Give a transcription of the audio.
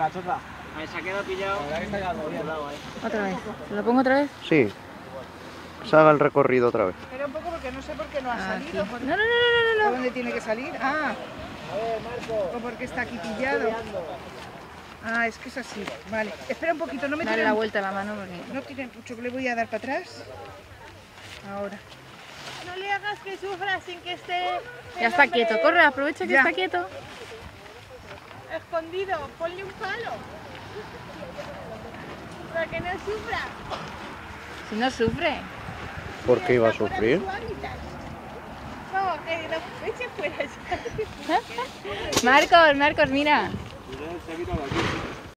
La chota. A ver, se ha quedado pillado. La verdad que está quedando bien. Otra vez. ¿Lo pongo otra vez? Sí. Se haga el recorrido otra vez. Espera un poco porque no sé por qué no ha Ah, salido. aquí. ¿Por, No, no, no, no, no, dónde tiene que salir? Ah, A ver, Marco. o porque está aquí pillado. Ah, es que es así. Vale. Espera un poquito, no me Dale la vuelta a la mano porque... No tiene mucho que le voy a dar para atrás. Ahora. No le hagas que sufra sin que esté Ya está quieto. Corre, aprovecha que Ya. está quieto. Escondido. Ponle un palo. Para que no sufra. Si no sufre. ¿Por qué iba a sufrir? No, eche fuera. Marcos, Marcos, mira. Se ha quitado aquí.